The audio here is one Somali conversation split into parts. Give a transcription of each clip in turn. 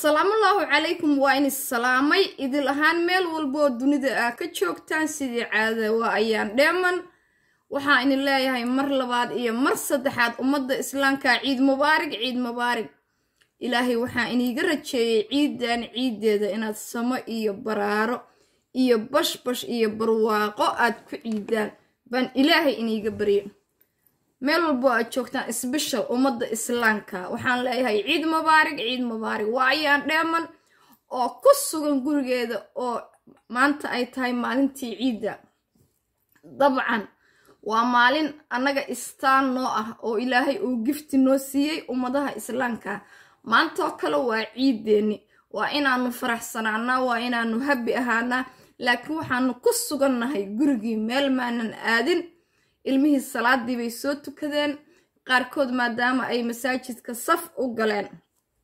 salaamullaahu calaykum waa in salaamay. Idil ahaan meel walboo dunida aa ka joogtaan sidii caada waa ayaan dheeman. Waxaa idin leeyahay mar labaad iyo mar saddexaad ummadda islaamka ciid mubaarig ciid mubaarig. Ilaahay waxaa iniiga rajeeyey ciidan ciiddeeda inaad samo iyo baraaro iyo bashbash iyo barwaaqo aad ku ciidaan. Baan ilaahay iniiga baryo meel walbo aad joogtaan isbishal ummadda islaamka waxaan leeyahay ciid mubaarig ciid mubaarig waa ayaan dheeman oo ku sugan gurigeeda oo maanta ay tahay maalintii ciidda. Dabcan waa maalin annaga istaan noo ah oo ilaahay uu gifti noo siiyey ummadaha islaamka maantoo kale waa ciiddeenni waa inaanu faraxsanaanaa waa inaanu habbi ahaanaa. Laakiin waxaanu ku sugannahay gurigii meel maanan aadin ilmihii salaadii bay soo tukadeen. Qaarkood maadaama ay masaajidka saf u galeen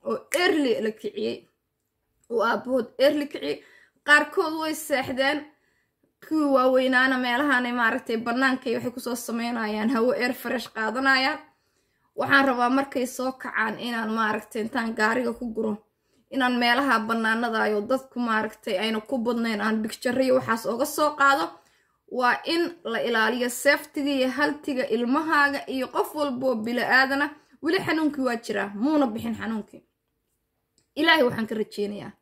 oo erli la kiciyey oo aabahood erli kiciyey qaarkood way seexdeen. Kuwii waaweynaana meelahaanay maaragtay bannaankay waxay ku soo sameynayaan hawo eer faresh qaadanayaan waxaan rabaa markay soo kacaan inaan maaragtay intaan gaariga ku guro inaan meelaha bannaanadayo dadku maaragtay ayna ku badnayn aan bigjariyo waxaas oga soo qaado waa in la ilaaliyo seeftiga iyo haltiga ilmahaaga iyo qof walboo bila-aadana weli xanuunkii waa jiraa muuna bixin xanuunkii ilaahay waxaan ka rajeynayaa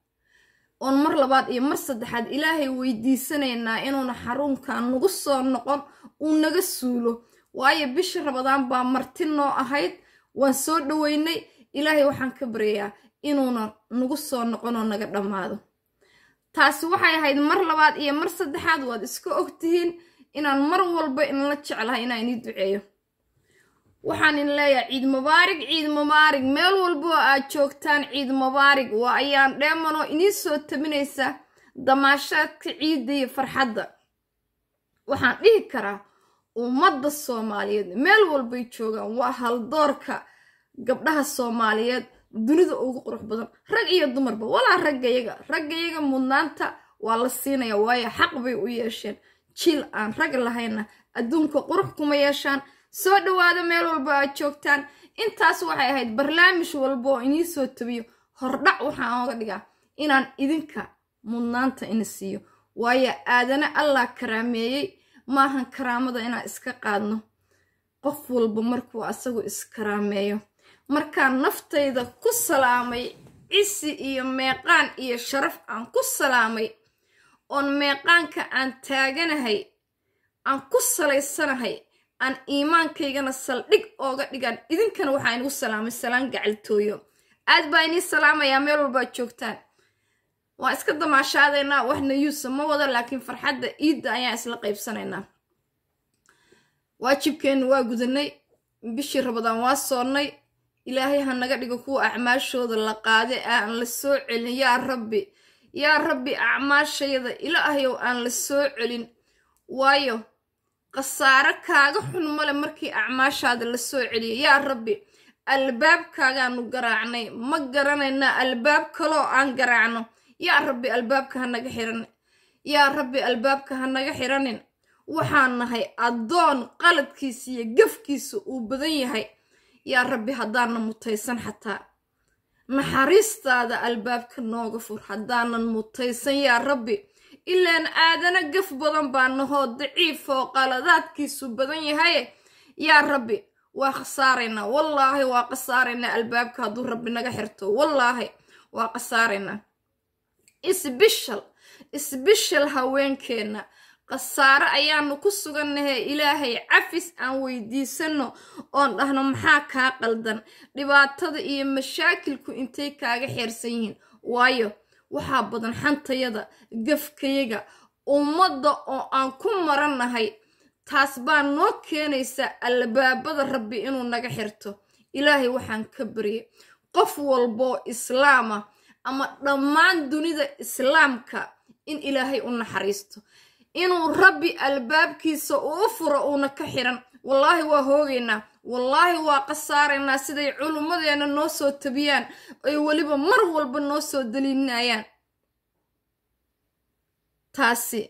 oon mar labaad iyo mar saddexaad ilaahay weydiisanaynaa inuuna xarunkan nagu soo noqon uu naga suulo. Waayo bisha rabadaan baa marti noo ahayd waan soo dhoweynay. Ilaahay waxaan ka baryayaa inuuna nagu soo noqon oo naga dhammaado taasi waxay ahayd mar labaad iyo mar saddexaad waad iska ogtihiin inaan mar walba inla jeclahay inaan inii duceeyo. Waxaan in leeyahay ciid mubaarig ciid mubaarig meel walboo aad joogtaan ciid mubaarig waa ayaan dheemanoo inii soo tabinaysa damaashaadka ciidda iyo farxadda. Waxaan dhihi karaa ummadda soomaaliyeed meel walbay joogaan waa haldoorka gabdhaha soomaaliyeed dunida ugu qurux badan. Rag iyo dumarba walaa raggayaga raggayaga mudnaanta waa la siinaya waayo xaq bay u yeesheen. Jiil aan rag lahayna adduunka qurux kuma yeeshaan. Soo dhowaada meel walba aad joogtaan. Intaas waxay ahayd barnaamij walba oo inii soo tabiyo hordhac waxaan oga dhigaa inaan idinka mudnaanta ina siiyo. Waayo aadana allah karaameeyey maahan karaamada inaan iska qaadno. Qof walba markuu asagu iskaraameeyo markaan naftayda ku salaamay cisi iyo meeqaan iyo sharaf aan ku salaamay oon meeqaanka aan taaganahay aan ku salaysanahay aan iimaankaygana saldhig ooga dhigaan idinkana waxaa inugu salaamay salaan gacaltooyo. Aad baa inii salaamayaa meel walbaad joogtaan. Waan iska damaashaadaynaa waxna yuusa ma wada laakiin farxadda iidda ayaan isla qaybsanaynaa. Waajibkeenna waa gudanay bishii rabadaan waa soonnay ilaahay ha naga dhigo kuwa acmaashooda la qaade aan la soo celin. Yaa rabbi yaa rabbi acmaashayada ilaahayow aan la soo celin. Waayo khasaare kaaga xun male markii acmaashaada la soo celiyo yaa rabbi albaabkaagaanu garaacnay. Ma garanayna albaab kaloo aan garaacno. Yaa rabbi albaabka ha naga xiranin yaa rabbi albaabka ha naga xiranin. Waxaan nahay addoon qaladkiisa iyo gafkiisa uu badan yahay yaa rabbi haddaanan mutaysan xataa. Naxariistaada albaabka nooga fur haddaanan mutaysan yaa rabbi. Ilaan aadana gaf badan baa nahoo daciif oo qaladaadkiisu badan yahaye yaa rabbi waa khasaaraynaa wallaahi waa khasaaraynaa albaabka hadduu rabbi naga xirto. Wallaahi waa khasaaraynaa isbishal isbishal haweenkeenna khasaare ayaanu ku sugannahay ilaahay cafis aan weydiisanno oon dhahno maxaa kaa qaldan? Dhibaatada iyo mashaakilku intay kaaga xeersan yihiin. Waayo waxaa badan xantayada gafkayaga ummadda oo aan ku marannahay taas baa noo keenaysa albaabada rabbi inuu naga xirto. Ilaahay waxaan ka baryay qof walboo islaama ama dhammaan dunida islaamka in ilaahay u naxariisto inuu rabbi albaabkiisa uu furo uuna ka xiran. Wallaahi waa hoogaynaa wallaahi waa khasaaraynaa siday culummadeenna noo soo tabiyaan. Ay weliba mar walba noo soo daliinayaan taasi.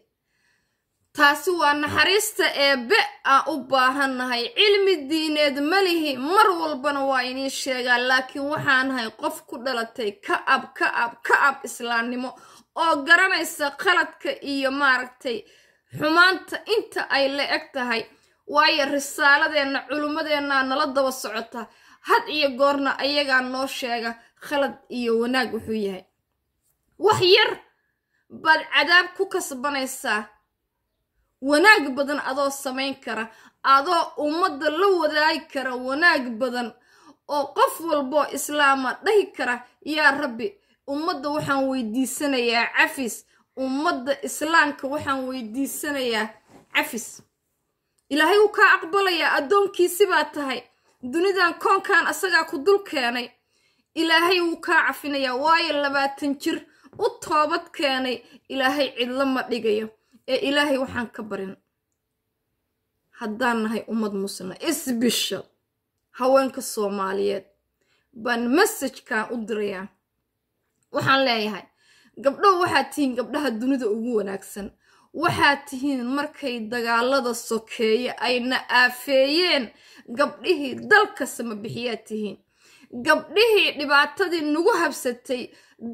Taasi waa naxariista eebbe aan u baahannahay cilmi diineed malihi mar walbana waa inii sheegaa. Laakiin waxaanahay qof ku dhalatay ka ab ka ab ka ab islaamnimo oo garanaysa qaladka iyo maaragtay xumaanta inta ay la eg tahay. Waayo risaaladeenna culummadeenna nala daba socota. Had iyo goorna ayagaa noo sheega khalad iyo wanaag wuxuu yahay. Wax yar baad cadaab ku kasbanaysaa. Wanaag badan adoo samayn kara adoo ummadda la wadaagi kara wanaag badan oo qof walboo islaama dhahi kara yaa rabbi ummadda waxaan weydiisanayaa cafis. Ummadda islaamka waxaan weydiisanayaa cafis. Ilaahay wuu kaa aqbalayaa addoonkiisi baa tahay. Dunidan koonkan asagaa ku dul keenay. Ilaahay wuu kaa cafinayaa waayo labaatan jir u toobad keenay. Ilaahay cidlo ma dhigayo. Ee ilaahay waxaan ka barin. Haddaan nahay ummad muslima isbisha haweenka soomaaliyeed baan masajkan u dirayaa waxaan leeyahay gabdhow waxaad tihiin gabdhaha dunida ugu wanaagsan. Waxaad tihiin markay dagaalada sokeeye ayna aafeeyeen gabdhihii dalka samabixiyaad tihiin. Gabdhihii dhibaatadii nagu habsatay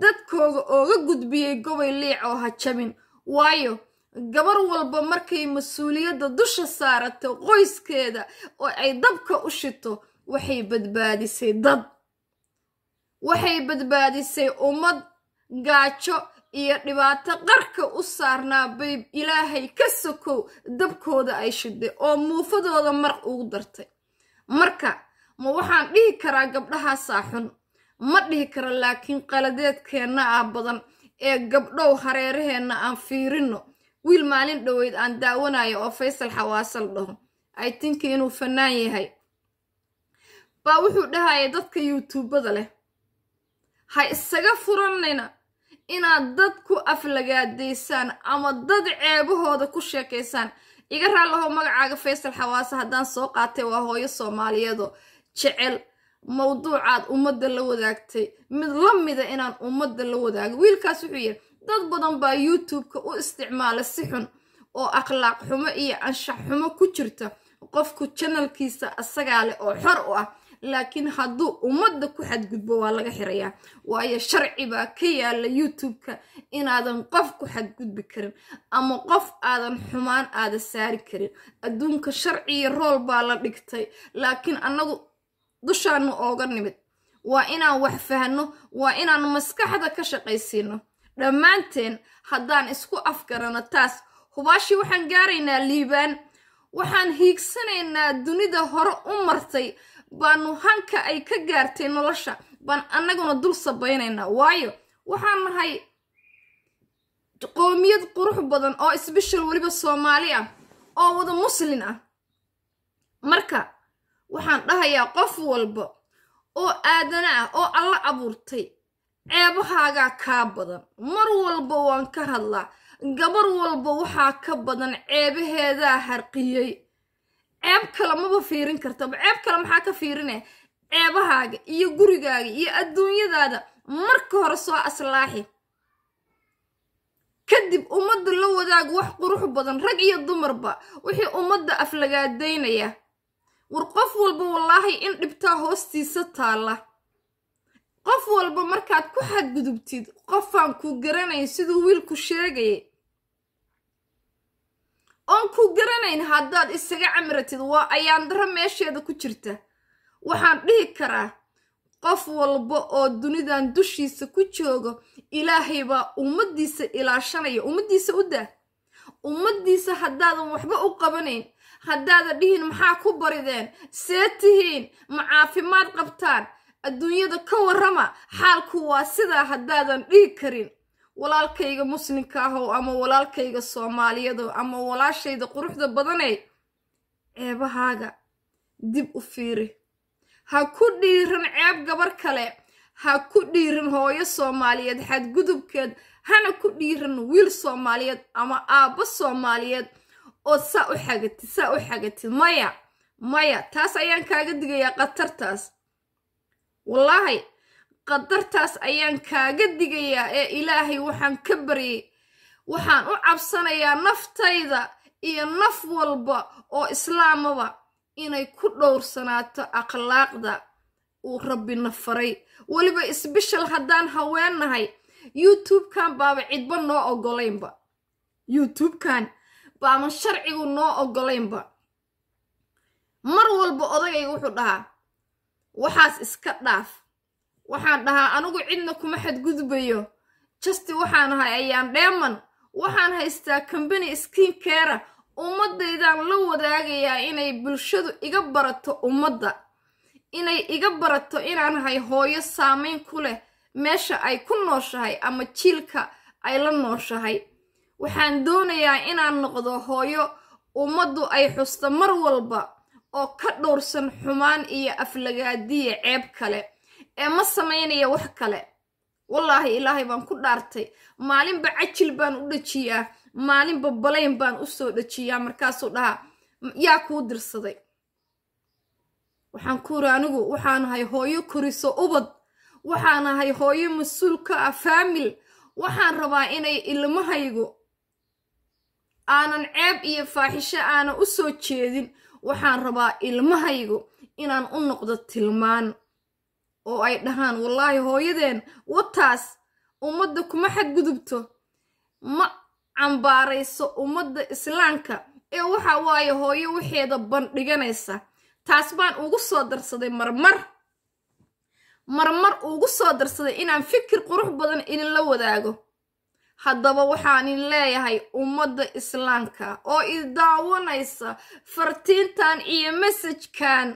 dadkooga ooga gudbiyey gobay liic oo ha jabin waayo gabar walba markay mas'uuliyadda dusha saarato qoyskeeda oo ay dabka u shito waxay badbaadisay dad waxay badbaadisay ummad gaajo iyo dhibaato qarka u saarnaa bay ilaahay ka sokow dabkooda ay shiday oo muufadooda marq ugu dartay. Marka ma waxaan dhihi karaa gabdhahaasaa xun ma dhihi kara laakiin qaladeedkeenna ah badan ee gabdhow hareeraheenna aan fiirino wiil maalin dhoweyd aan daawanayo oo faysal xawaasal dhaho. Ay tinki inuu fannaan yahay. Baa wuxuu dhahaya dadka yuutubada leh ha isaga furanayna inaad dad ku aflagaadaysaan ama dad ceebahooda ku sheekaysaan iga raallahow magacaaga faysal xawaase haddaan soo qaatay waa hooyo soomaaliyeedoo jecel mawduucaad ummadda la wadaagtay. Mid la mida inaan ummadda la wadaago. Wiilkaas wuxuu yidhi dad badan baa youtube-ka u isticmaala si xun oo akhlaaq xumo iyo anshax xumo ku jirta. Qofku janalkiisa asagaa leh oo xor u ah laakiin hadduu ummadda ku xadgudbo waa laga xirayaa. Waayo sharci baa ka yaalla youtube-ka inaadan qof ku xadgudbi karin ama qof aadan xumaan aada saari karin. Adduunka sharci iyo rool baa la dhigtay laakiin annagu dushaanu ooga nimid. Waa inaan wax fahno waa inaan maskaxda ka shaqaysiino. Dhammaanteen haddaan isku afgarano taas hubaashii waxaan gaaraynaa liibaan. Waxaan hiigsanaynaa dunida hore u martay baanu hanka ay ka gaartay nolosha. Baan annaguna dul sabaynaynaa waayo waxaan nahay qoomiyad qurux badan oo isbishal weliba soomaali ah oo wada muslin ah. Marka waxaan dhahayaa qof walba oo aadana ah oo alla abuurtay ceebahaagaa kaa badan. Mar walba waan ka hadlaa. Gabar walba waxaa ka badan ceebaheedaa harqiyey ceeb kale maba fiirin kartaba ceeb kale maxaa ka fiirine? Ceebahaaga iyo gurigaaga iyo adduunyadaada. Marka hore soo aslaaxi. Kadib ummadda la wadaag wax qurux badan rag iyo dumarba wixii ummadda aflagaadaynaya. War qof walba wallaahi in dhibtaa hoostiisa taalla. Qof walba markaad ku xadgudubtid qofaan ku garanayn siduu wiilku sheegayay oon ku garanayn haddaad isaga camiratid waa ayaandaro meesheeda ku jirta. Waxaan dhihi karaa qof walba oo dunidan dushiisa ku joogo ilaahay baa ummaddiisa ilaashanaya ummaddiisa u daa. Ummaddiisa haddaadan waxba u qabanayn haddaadan dhihin maxaa ku barideen? See tihiin ma caafimaad qabtaan? Adduunyada ka warrama xaalku waa sidaa haddaadan dhihi karin walaalkayga muslimka ahow ama walaalkayga soomaaliyadow ama walaashayda quruxda badaney ceebahaaga dib u fiiri. Ha ku dhiiran ceeb gabar kale ha ku dhiiran hooyo soomaaliyeed xadgudubkeed hana ku dhiiran wiil soomaaliyeed ama aabbo soomaaliyeed. Oo saa u xagatid saa u xagatid maya maya taas ayaan kaaga digayaa khatartaas. Wallaahi qadartaas ayaan kaaga digayaa ee ilaahay waxaan ka baryay waxaan u cabsanayaa naftayda iyo naf walba oo islaamaba inay ku dhowrsanaato akhlaaqda uu rabbina faray. Weliba isbishal haddaan haweennahay youtube-kan baaba cidba noo ogolaynba youtube-kan baama sharcigu noo ogolaynba mar walba odagayga wuxuu dhahaa waxaas iska dhaaf waxaan dhahaa anigu cidna kuma xadgudbayo. Justi waxaan ahay ayaan dheeman. Waxaan haystaa combany skin kera ummaddaydaan la wadaagayaa inay bulshadu iga barato ummadda. Inay iga barato inaan ahay hooyo saameyn ku leh. Meesha ay ku nooshahay ama jiilka ay la nooshahay. Waxaan doonayaa inaan noqdo hooyo ummaddu ay xusto mar walba oo ka dhowrsan xumaan iyo aflagaadiya ceeb kale ee ma samaynaya wax kale. Wallaahi ilaahay baan ku dhaartay. Maalinba cajil baan u dhajiyaa. Maalinba balayn baan u soo dhajiyaa markaasuu dhahaa. Yaa kuu dirsaday. Waxaan ku iri anigu waxaan ahay hooyo koriso ubad. Waxaan ahay hooyo mas'uul ka ah faamil. Waxaan rabaa inay ilmahaygu aanan ceeb iyo faaxisho aanan u soo jeedin. Waxaan rabaa ilmahaygu inaan u noqdo tilmaan oo ay dhahaan wallaahi hooyadeen wataas ummadda kuma xadgudubto. Ma cambaarayso ummadda islaamka. Ee waxa waaye hooyo waxeeda bandhiganaysa taas baan ugu soo darsaday marmar. Marmar ugu soo darsaday inaan fikir qurux badan idinla wadaago. Haddaba waxaanin leeyahay ummadda islaamka oo i daawanaysa fartiintan iyo mesajkan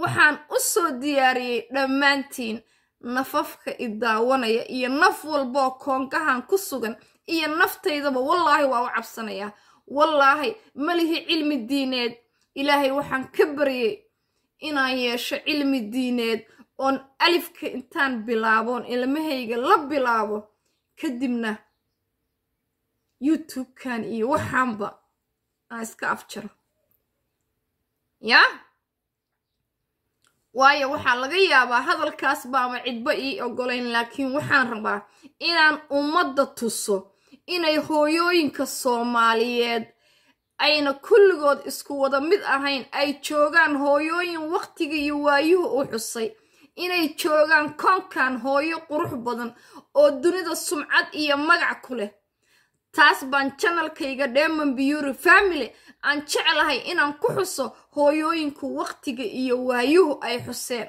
waxaan u soo diyaariyey dhammaantiin nafafka i daawanaya iyo naf walboo koonkahan ku sugan iyo naftaydaba wallaahi waa u cabsanayaa wallaahi malihi cilmi diineed. Ilaahay waxaan ka baryey inaan yeesho cilmi diineed oon alifka intaan bilaaboon ilmahayga la bilaabo. Kadibna youtube-kan iyo waxaanba aan iska afjaro. Yaa waayo waxaa laga yaabaa hadalkaas baama cidba ii ogolayn laakiin waxaan rabaa inaan ummadda tuso inay hooyooyinka soomaaliyeed ayna kulligood isku wada mid ahayn ay joogaan hooyooyin wakhtiga iyo waayuhu u xusay inay joogaan koonkan hooyo qurux badan oo dunida sumcad iyo magac ku leh. Taas baan janalkayga dheeman biyuri family aan jeclahay inaan ku xuso hooyooyinku wakhtiga iyo waayuhu ay xuseen.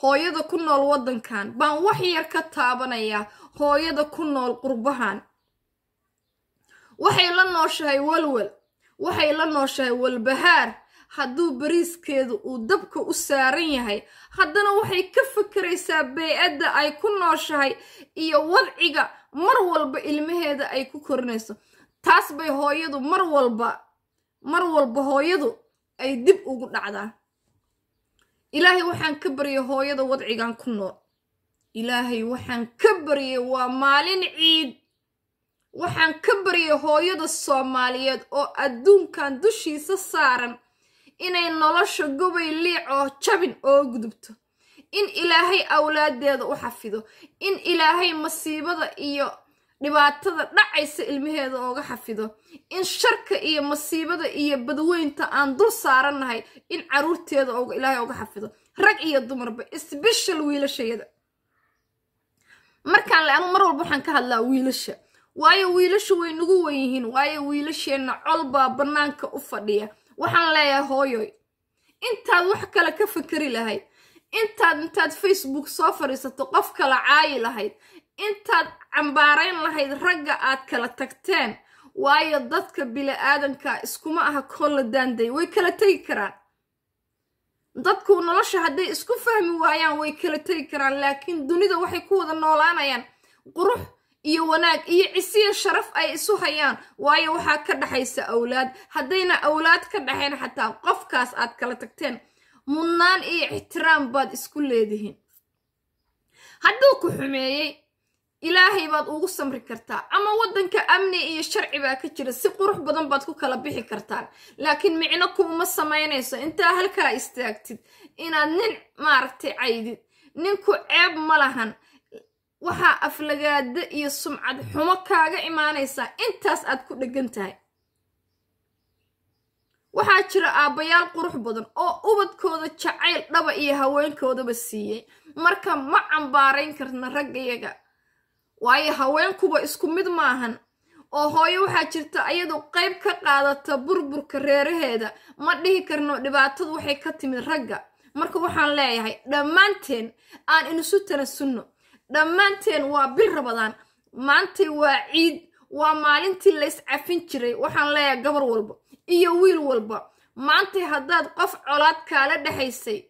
Hooyada ku nool waddankan baan wax yar ka taabanayaa hooyada ku nool qurbahan. Waxay la nooshahay walwal waxay la nooshahay walbahaar. Hadduu bariiskeedu uu dabka u saaran yahay haddana waxay ka fakeraysaa bey-adda ay ku nooshahay iyo wadciga mar walba ilmaheeda ay ku korinayso taas bay hooyadu mar walba mar walba hooyadu ay dib ugu dhacdaa. Ilaahay waxaan ka baryay hooyada wadcigan ku nool. Ilaahay waxaan ka baryay waa maalin ciid. Waxaan ka baryay hooyada soomaaliyeed oo adduunkan dushiisa saaran inay nolosha gobay liicoo jabin oo gudubto. In ilaahay awlaadeeda u xafido. In ilaahay masiibada iyo dhibaatada dhacaysa ilmaheeda ooga xafido. In sharka iyo masiibada iyo badweynta aan dul saarannahay in caruurteeda ilaahay ooga xafido. Rag iyo dumarba sbeshal wiilashayada. Markaan le anu mar walba waxaan ka hadlaa wiilasha. Waayo wiilashu way nagu wen yihiin waayo wiilasheenna colbaa bannaanka u fadhiya. Waxaan leeyahay hooyoy intaad wax kale ka fikeri lahayd. Intaad intaad facebook soo fadhiisato qof kala caayi lahayd intaad cambaarayn lahayd ragga aad kala tagteen waayo dadka bili-aadanka iskuma aha kolla daanday way kala tegi karaan. Dadku nolosha hadday isku fahmi waayaan way kala tegi karaan laakiin dunida waxay ku wada noolaanayaan. Qurux iyo wanaag iyo cisiyo sharaf ay isu hayaan waayo waxaa ka dhaxaysa awlaad. Haddayna awlaad ka dhaxayn xataa qofkaas aad kala tagteen. Mudnaan iyo ixtiraam baad isku leedihiin. Hadduu ku xumeeyey ilaahay baad ugu samri kartaa ama waddanka amni iyo sharci baa ka jira si qurux badan baad ku kala bixi kartaan. Laakiin micno kuuma samaynayso intaa halkaa istaagtid inaad nin maaragtay caydid ninku ceeb ma lahan. Waxaa aflagaada iyo sumcad xumo kaaga imaanaysaa intaas aad ku dheggan tahay. Waxaa jira aabbayaal qurux badan oo ubadkooda jacayl dhaba iyo haweenkoodaba siiyey. Marka ma cambaarayn karna raggayaga waayo haweenkuba isku mid maahan. Oo hooyo waxaa jirta ayadu qayb ka qaadata burburka reeraheeda. Ma dhihi karno dhibaatadu waxay ka timid ragga. Marka waxaan leeyahay dhammaanteen aan inusu tanasunno dhammaanteen waa bil rabadaan. Maantay waa ciid waa maalintii lays cafin jiray. Waxaan leeyahay gabar walba iyo wiil walba. Maantay haddaad qof colaad kaala dhexaysay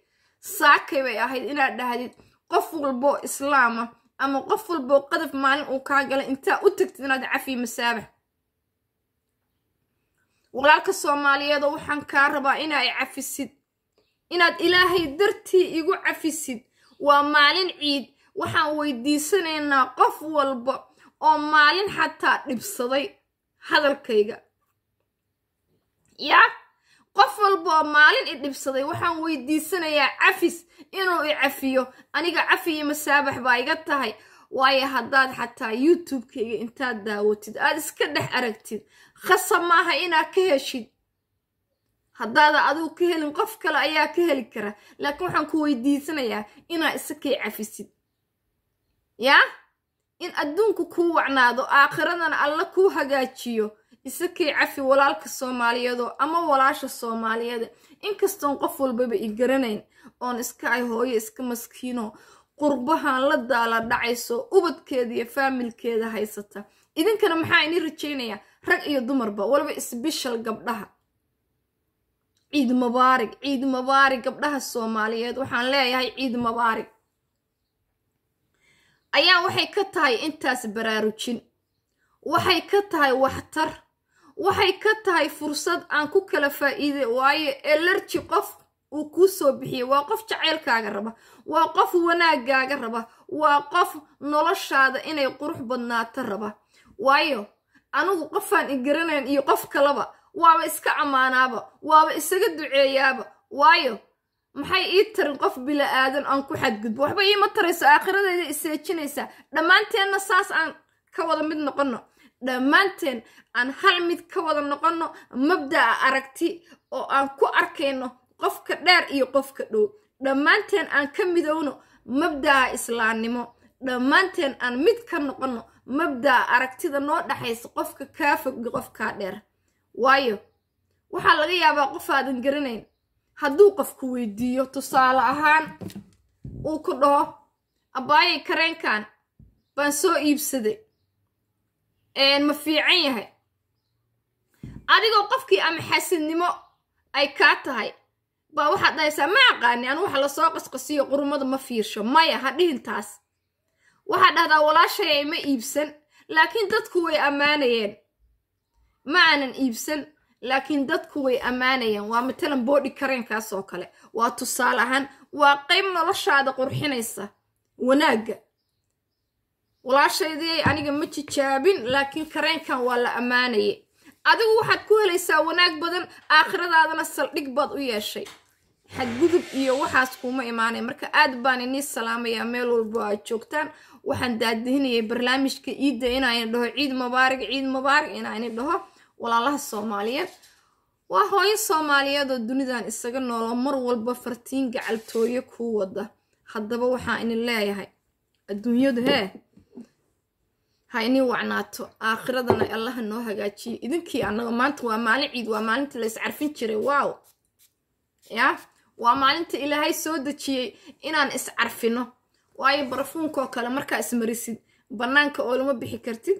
saakay bay ahayd inaad dhahdid qof walboo islaama ama qof walboo qadaf maalin uu kaa galay intaa u tagtid inaad cafiy masaabax walaalka soomaaliyeedoo waxaan kaa rabaa inaa cafisid. Inaad ilaahay dartii igu cafisid. Waa maalin ciid. Waxaan weydiisanaynaa qof walba oo maalin xataa dhibsaday hadalkayga. Yaa qof walba oo maalin i dhibsaday waxaan weydiisanayaa cafis inuu i cafiyo. Aniga cafiyo masaabax baa iga tahay waayo haddaad xataa youtube-kayga intaad daawatid aad iska dhex aragtid khasab maaha inaad ka heshid. Haddaada adigu ka helin qof kale ayaa ka heli kara. Laakiin waxaan ku weydiisanayaa inaad isakay cafisid. Yaa? In adduunku kuu wacnaado aakhiradana alla kuu hagaajiyo isakay cafi walaalka soomaaliyeedoo ama walaasha soomaaliyeeda inkastoon qof walbaba i garanayn. Oon iska ay hooyo iska maskiino. Qurbahan la daala dhacayso ubadkeeda iyo faamilkeeda haysata. Idinkana maxaa ini rajaynayaa rag iyo dumarba waliba isbishal gabdhaha. Ciid mubaarig ciid mubaarig gabdhaha soomaaliyeed. Waxaan leeyahay ciid mubaarig. Ayaa waxay ka tahay intaas baraarujin. Waxay ka tahay waxtar waxay ka tahay fursad aan ku kala faa'iiday waayo elarji qof uu kuu soo bixiyey waa qof jacaylkaaga raba waa qof wanaagaaga raba waa qof noloshaada inay qurux badnaato raba. Waayo anigu qofaan i garanayn iyo qof kaleba waaba iska ammaanaaba waaba isaga duceeyaaba. Waayo maxay ii tarin qof bila aadan aan ku xadgudbo? Waxba iima tarayso aakhiradeeda iseejinaysaa dhammaanteenna saas aan ka wada mid noqonno dhammaanteen aan hal mid ka wada noqonno mabda'a aragti oo aan ku arkayno qofka dheer iyo qofka dhow. Dhammaanteen aan ka midowno mabda'a islaamnimo dhammaanteen aan mid ka noqonno mabda'a aragtida noo dhaxaysa qofka kaa fog iyo qofkaa dheer. Waayo waxaa laga yaabaa qof aadan garanayn. Hadduu qofku weydiiyo tusaale ahaan uu ku dhaho abbaayay kareenkan baan soo iibsaday ma fiican yahay? Adigoo qofkii ama xasidnimo ay kaa tahay. Baa waxaad dhahaysaa ma aqaani anu waxa la soo qasqasiyo qurumada ma fiirsho maya ha dhihin taas waxaad dhahdaa walaashaya ma iibsan laakiin dadku way ammaanayeen. Ma aanan iibsan laakiin dadku way ammaanayeen. Waa matalan boodhi kareenkaas oo kale. Waa tusaale ahaan waa qayb noloshaada qurxinaysa wanaagga walaashaydii aniga ma jijaabin laakiin kareenkan waa la ammaanayay. Adigu waxaad ku helaysaa wanaag badan aakhiradaadana saldhig baad u yeeshay. Xadgudub iyo waxaas kuuma imaanay. Marka aad baan inii salaamayaa meel walbo aad joogtaan waxaan daadihinayay barnaamijka iidda inaan dhaho ciid mubaarig ciid mubaarig inaan dhaho walaalaha soomaaliyeed. Waa hooyo soomaaliyeed oo dunidan isaga noolo mar walba fartiin gacaltooye kuu wada. Haddaba waxaa idin leeyahay adduunyadu hee ha inii wacnaato. Aakhiradana allaha noo hagaajiyo. Idinkii annaga maanta waa maalin ciid waa maalinta la iscarfin jiray. Waaw. Yaa waa maalinta ilaahay soo dejiyey inaan iscarfino waayo barafuunkoo kale markaa ismarisid bannaanka oo lama bixi kartid.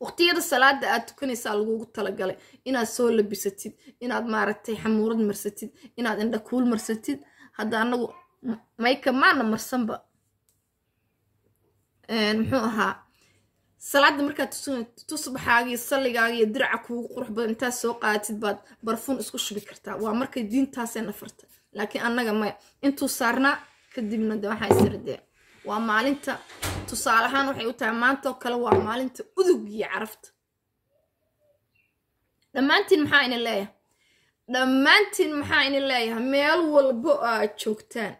Waqtiyada salaada aad tukanaysaa lagugu talagalay. Inaad soo labisatid. Inaad maaragtay xamuurad marsatid. Inaad indhakuul marsatid. Hadda anagu mayka maana marsanba. Muxuu ahaa salaada markaad tusbaxaaga iyo salligaaga iyo diraca kuugu qurux badan intaad soo qaadatid baad barfuun isku shubi kartaa. Waa markay diintaasee nafarta. Laakiin annaga maya intuu saarnaa kadibna de waxaa isardee waa maalinta tusaale ahaan waxay u tahay maantaoo kale waa maalinta udug iyo carafta. Dhammaantiin maxaa ina leeyahay? Dhammaantiin maxaa ina leeyahay? Meel walbo aad joogtaan.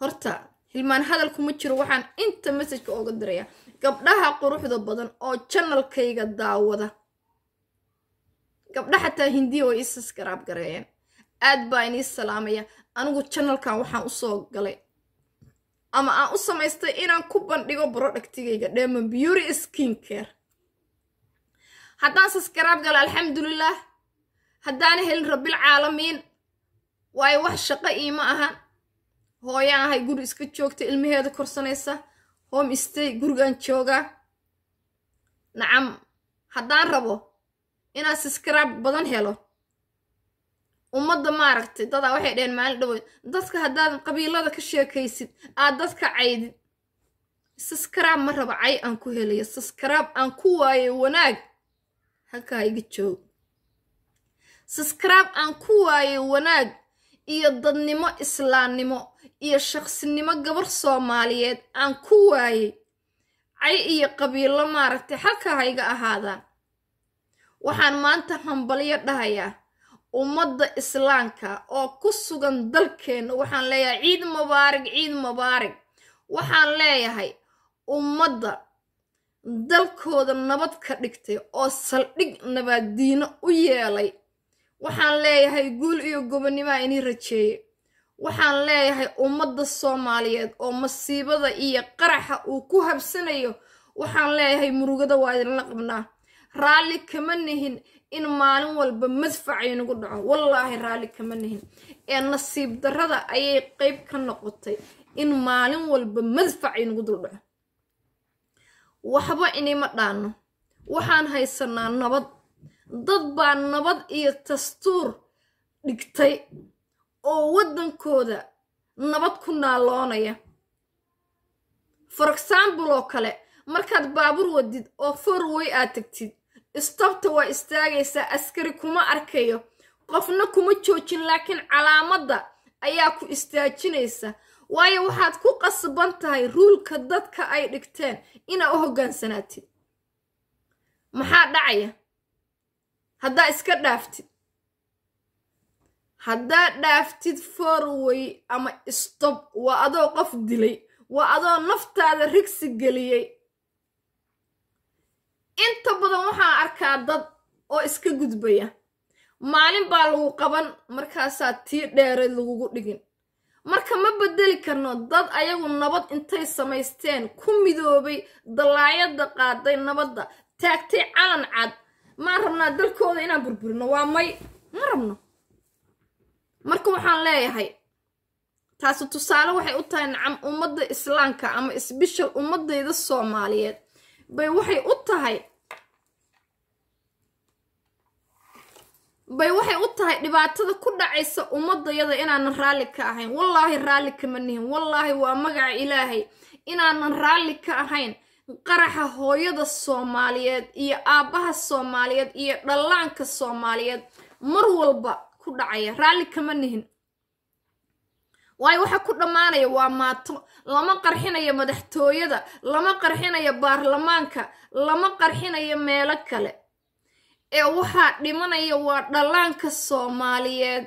Horta hilmaan hadal kuma jiro waxaan inta messajka ooga dirayaa. Gabdhaha quruxda badan oo janalkayga daawada. Gabdha xataa hindiya way ii saskaraab gareeyeen. Aad baa inii salaamaya. Anigu janalkan waxaan u soo galay. Ama aan u samaystay inaan ku bandhigo brodhactigayga dheman beauty skin care haddaan saskaraab gala alxamdulilah haddaana helin rabbil caalamiin. Waayo wax shaqo iima ahan hooyaan ahay guri iska joogta ilmaheeda korsanaysa. Home stay gurigan joogaa nacam haddaan rabo inaan saskaraab badan helo. Ummadda maaragtay dadaa waxay dheheen maalin dhawood dadka haddaad qabiilada ka sheekaysid aad dadka caydid saskaraab ma raba cay aan ku helayo. Saskaraab aan ku waayo wanaag. Halkaa iga joog. Saskaraab aan ku waayo wanaag iyo dadnimo islaamnimo iyo shaqsinimo gabar soomaaliyeed aan ku waayey. Cay iyo qabiilo maaragtay halkaa ha iga ahaadaan waxaan maanta hambalyo dhahayaa. Ummadda islaamka oo ku sugan dalkeenna waxaan leeyahay ciid mubaarig ciid mubaarig waxaan leeyahay ummadda dalkooda nabad ka dhigtay oo saldhig nabaaddiino u yeelay waxaan leeyahay guul iyo gobonnimaa inii rajeeye waxaan leeyahay ummadda soomaaliyeed oo masiibada iyo qaraxa uu ku habsanayo. Waxaan leeyahay murugada waa idinla qabnaa raalli kama nihin in maalin walba madfac aynagu dhaco. Wallaahi raalli kama nihin. Ee nasiib darrada ayay qeyb ka noqotay in maalin walba madfac aynagu dul dhaco. Waxba inima dhaanno waxaan haysanaa nabad dad baa nabad iyo dastuur dhigtay oo waddankooda nabad ku naaloonaya. For example oo kale markaad baabuur wadid oo forway aad tagtid istabta waa istaagaysaa askari kuma arkayo qofna kuma joojin laakiin calaamadda ayaa ku istaajinaysa. Waayo waxaad ku qasban tahay ruulka dadka ay dhigteen inaa u hoggaansanaatid. Maxaa dhacaya haddaa iska dhaaftid. Haddaa dhaaftid forway ama stob waa adoo qof dilay waa adoo naftaada rigsi geliyey inta badan waxaan arkaa dad oo iska gudbaya. Maalin baa lagu qaban markaasaa tii dheereed lagugu dhigin. Marka ma bedeli karno dad ayagu nabad intay samaysteen ku midoobay dallaayadda qaaday nabadda taagtay calan cad maan rabnaa dalkooda inaan burburino? Waa may. Ma rabno. Marka waxaan leeyahay taasi tusaale waxay u tahay nacam ummadda islaamka ama isbishal ummadayda soomaaliyeed. Bay waxay u tahay bay waxay u tahay dhibaatada ku dhacaysa ummadayada inaanan raalli ka ahayn. Wallaahi raalli kama nihin. Wallaahi waa magaca ilaahay. Inaanan raalli ka ahayn qaraxa hooyada soomaaliyeed iyo aabbaha soomaaliyeed iyo dhallaanka soomaaliyeed mar walba ku dhacaya. Raalli kama nihin. Waayo waxa ku dhammaanaya waa maato. Lama qarxinayo madaxtooyada lama qarxinayo baarlamaanka lama qarxinayo meelo kale. Ee waxaa dhimanaya waa dhallaanka soomaaliyeed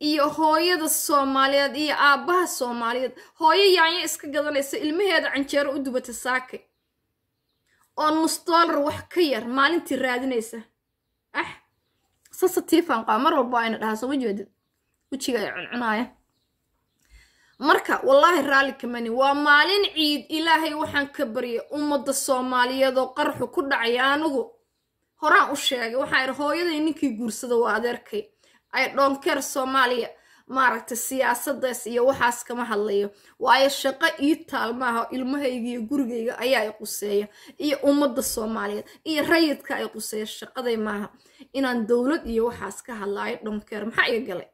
iyo hooyada soomaaliyeed iyo aabbaha soomaaliyeed. Hooyo yaanyo iska gadanaysa ilmaheeda canjeero u dubata saakay oo nus doolar wax ka yar maalintii raadinaysa. Ah sasa tiifaan qaa mar walba ayna dhahaa soo ma wejiga ay cuncunaaya. Marka wallaahi raalli kamani waa maalin ciid ilaahay waxaan ka baryay ummadda soomaaliyeed oo qarxu ku dhacaya anigu horaan u sheegay waxaa idhi hooyaday ninkii guursada waa adeerkay. Ay dhoonkeer soomaaliya maaragtay siyaasadaas iyo waxaas kama hadlayo. Waayo shaqo ii taal maaha ilmahayga iyo gurigayga ayaa i quseeya iyo ummadda soomaaliyeed iyo rayidka ay quseeya shaqaday maaha. Inaan dowlad iyo waxaas ka hadlaayo dhoonkeer maxaa iga galay?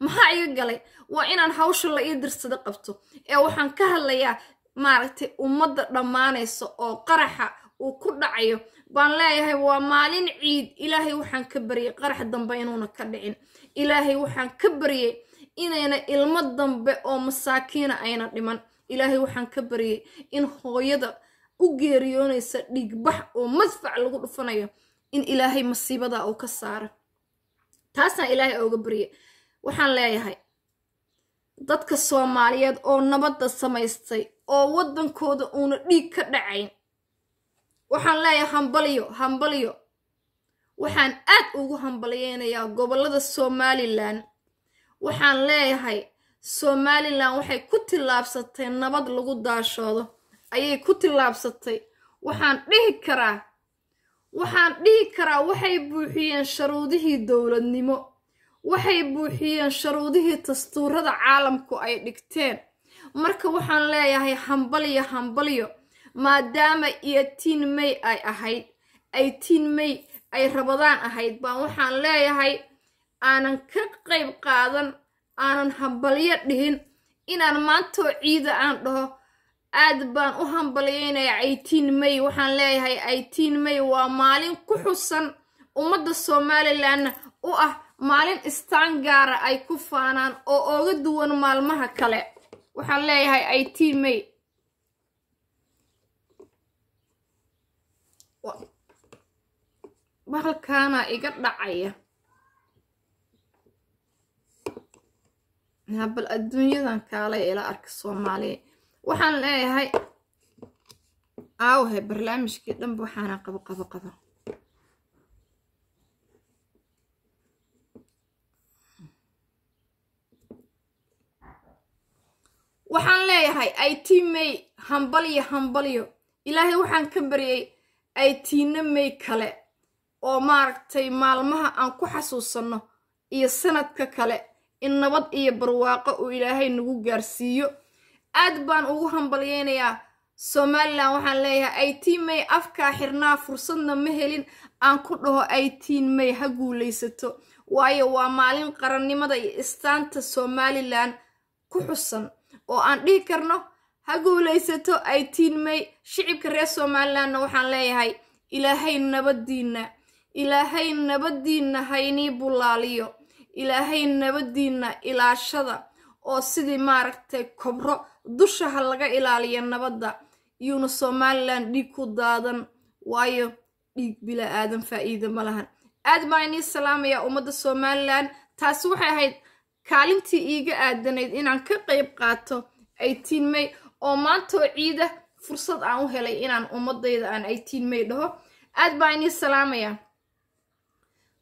Maxaa iga galay? Waa inaan hawsha la ii dirsada qabto ee waxaan ka hadlayaa maaragtay ummadda dhammaanaysa oo qaraxa uu ku dhacayo. Baan leeyahay waa maalin ciid. Ilaahay waxaan ka baryay qarax dambe inuuna ka dhicin. Ilaahay waxaan ka baryay inayna ilmo dambe oo masaakiina ayna dhiman. Ilaahay waxaan ka baryay in hooyada u geeriyoonaysa dhiigbax oo madfac lagu dhufanayo in ilaahay masiibada uu ka saaro. Taasaan ilaahay ooga baryay. Waxaan leeyahay dadka soomaaliyeed oo nabadda samaystay oo waddankooda uuna dhiig ka dhacayn waxaan leeyahay hambalyo hambalyo waxaan aad ugu hambalyeynayaa gobollada somalilan waxaan leeyahay somalilan waxay ku tillaabsatay nabad lagu daashoodo. Ayay ku tillaabsatay. Waxaan dhihi karaa waxaan dhihi karaa waxay buuxiyeen sharuudihii dowladnimo. Waxay buuxiyeen sharuudihii dastuurada caalamku ay dhigteen. Marka waxaan leeyahay hambalyo hambalyo maadaama iyotiin may ay ahayd aytiin may ay rabadaan ahayd baan waxaan leeyahay aanan ka qayb qaadan aanan hambalyo dhihin inaan maantoo ciida aan dhaho. Aad baan u hambalyeynayaa aytiin may. Waxaan leeyahay aytiin may waa maalin ku xusan ummadda somalilanna u ah maalin istaan gaara ay ku faanaan oo ooga duwan maalmaha kale. Waxaan leeyahay aytiin may. Bahalkaana iga dhacaya bal adduunyadan kaalay ila arka soomaaliya waxaan leeyahay aawahe barnaamijkii dhanba waxaana qabo qabo qabo. Waxaan leeyahay it may hambalyo hambalyo ilaahay waxaan ka baryay itiina may kale oo maaragtay maalmaha aan ku xasuusanno iyo sanadka kale in nabad iyo barwaaqo uu ilaahay nagu gaarsiiyo. Aad baan ugu hambalyeynayaa somalilan waxaan leeyahay itiin may afkaa xirnaa fursadna ma helin aan ku dhaho itiin may ha guulaysato. Waayo waa maalin qarannimada iyo istaanta somalilan ku xusan oo aan dhihi karno ha guulaysato itiin may. Shicibka reer somalilanna waxaan leeyahay ilaahay nabadiinna ilaahay nabadiinna haynii bulaaliyo ilaahay nabadiinna ilaashada oo sidii maaragtay kobro dusha ha laga ilaaliyo nabadda yuuna somalilan dhiig ku daadan waayo dhiig bila aadan faa'iida ma lahan. Aad baa inii salaamayaa ummadda somalilan taasi waxay ahayd kaalintii iiga aadanayd inaan ka qayb qaato itiin may oo maantoo ciida fursad aan u helay inaan ummadayda aan itiin may dhaho. Aad baa inii salaamayaa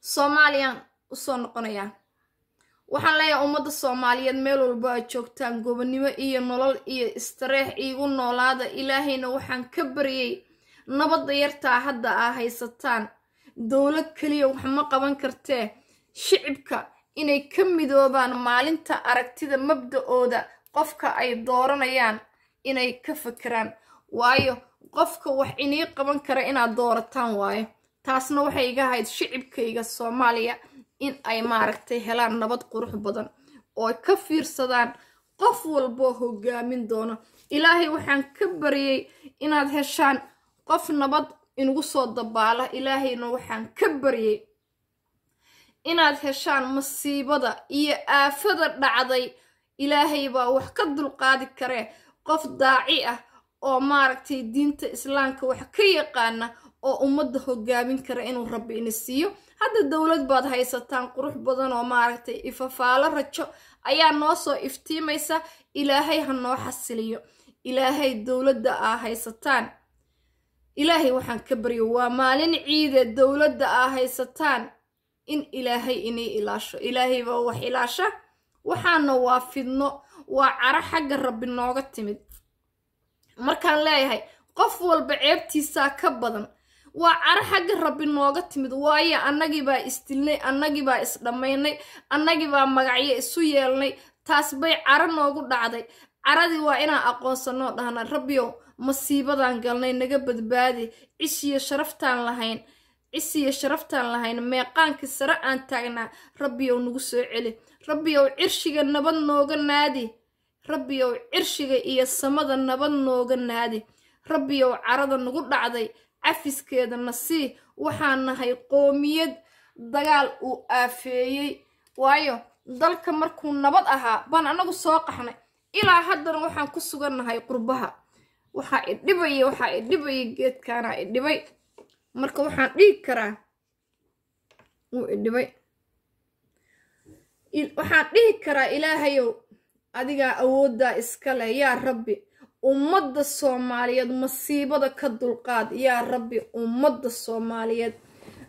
soomaaliyaan u soo noqonayaa waxaan leeyahay ummadda soomaaliyeed meel walba aad joogtaan gobonnimo iyo nolol iyo istareex iigu noolaada. Ilaahayna waxaan ka baryay nabadda yartaa hadda aa haysataan. Dowlad keliya wax ma qaban kartee shicibka inay ka midoobaan maalinta aragtida mabda-ooda qofka ay dooranayaan inay ka fakeraan waayo qofka wax inii qaban kara inaad doorataan waayo. Taasna waxay iga ahayd shicibkayga soomaaliya in ay maaragtay helaan nabad qurux badan oo ka fiirsadaan qof walboo hogaamin doono. Ilaahay waxaan ka baryay inaad heshaan qof nabad inugu soo dabaala. Ilaahayna waxaan ka baryay inaad heshaan masiibada iyo aafada dhacday. Ilaahay baa wax ka dulqaadi karee qof daaci ah oo maaragtay diinta islaamka wax ka yaqaana oo ummadda hogaamin kara inuu rabbi ina siiyo hadda dowlad baad haysataan qurux badan oo maaragtay ifafaalo rajo ayaa noo soo iftiimaysa ilaahay ha noo xasiliyo. Ilaahay dowladda aa haysataan. Ilaahay waxaan ka baryo waa maalin ciide dowladda aa haysataan in ilaahay inay ilaasho. Ilaahay baa wax ilaasha. Waxaana waa fidno waa caro xagga rabbi nooga timid. Markaan leeyahay qof walba ceebtiisaa ka badan waa caro xagga rabbi nooga timid waayo annagii baa isdilnay annagii baa isdhammaynay annagii baa magacyo isu yeelnay. Taas bay caro noogu dhacday. Caradii waa inaan aqoonsanoo dhahna rabbiyow masiibadaan galnay naga badbaadi. Cishiyo sharaftaan lahayn. Cisiyo sharaftaan lahayn. Meeqaankii sare aan taagnaa. Rabbiyow nagu soo celi. Rabbiyow cirshiga nabad nooga naadi. Rabbiyow cirshiga iyo samada nabad nooga naadi. Rabbiyow carada nagu dhacday cafiskeeda nasii waxaan nahay qoomiyad dagaal uu aafeeyey. Waayo dalka markuu nabad ahaa baan anagu soo qaxnay. Ilaa haddana waxaan ku sugannahay qurbaha. Waxaa idhibaya waxaa idhibaya geedkaanaa idhibay marka waxaan dhihi karaa wuu idhibay waxaan dhihi karaa ilaahayow adigaa awooddaa iskale yaa rabbi ummadda soomaaliyeed masiibada ka dulqaad. Yaa rabbi ummadda soomaaliyeed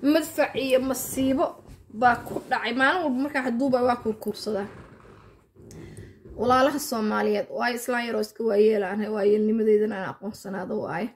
madfac iyo masiibo baa ku dhacay. Maalin walba markaa haduuba waa kurkuursadaa walaalaha soomaaliyeed waayo islaan yaroo iska waayeelaanhay waayeelnimadeydana aan aqoonsanaado waaye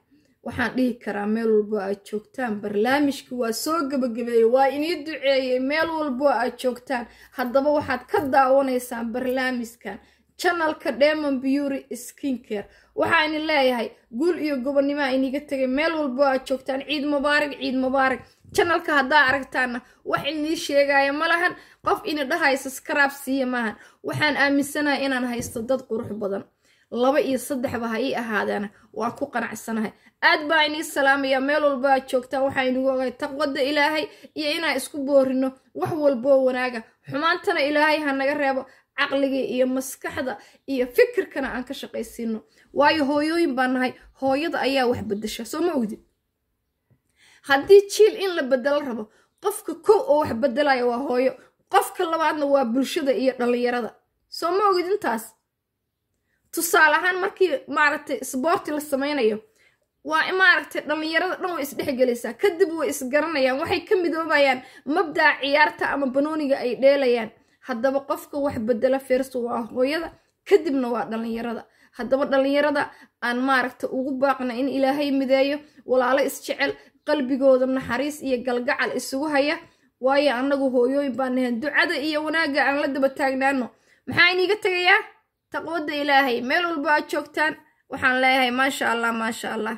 waxaan dhihi karaa meel walbo aad joogtaan barnaamijka waa soo gebagabeeyey waa inii duceeyey meel walbo aad joogtaan. Haddaba waxaad ka daawanaysaan barnaamijkan janalka demon beauty skincare. Waxaa idin leeyahay guul iyo gobonnimoa iniga tegay. Meel walbo aad joogtaan. Ciid mubaarig ciid mubaarig janalka haddaa aragtaana wax inii sheegaya ma lahan. Qof ini dhahaysa skaraab siiya maahan waxaan aaminsanahay inaan haysto dad qurux badan. Laba iyo saddexba ha ii ahaadeena waa ku qanacsanahay. Aad baa inii salaamaya. Meel walbo aad joogtaan. Waxaa inigu ogay taqwada ilaahay iyo inaan isku boorino. Wax walboo wanaaga. Xumaantana ilaahay ha naga reebo caqliga iyo maskaxda iyo fikirkana aan ka shaqaysiino. Waayo hooyooyin baa nahay hooyada ayaa wax bedesha soo ma ogdid haddii jiil in la bedelo rabo qofka kow oo wax bedelaya waa hooyo qofka labaadna waa bulshada iyo dhallinyarada. Soo ma ogid intaas? Tusaale ahaan markii maaragtay sboorti la sameynayo waa maaragtay dhallinyarada dhan way isdhexgelaysaa. Kadib way isgaranayaan waxay ka midoobayaan mabdaca ciyaarta ama banooniga ay dheelayaan haddaba qofka wax bedela first waa hooyada kadibna waa dhallinyarada haddaba dhallinyarada aan maaragta ugu baaqna in ilaahay mideeyo walaalo isjecel qalbigooda naxariis iyo galgacal isugu haya waayo annagu hooyooyin baan nahayn ducada iyo wanaagga aan la daba taagnaano maxaa iniiga tegayaa? Taqwada ilaahay. Meel walba aad joogtaan waxaan leeyahay maasha allah maasha allah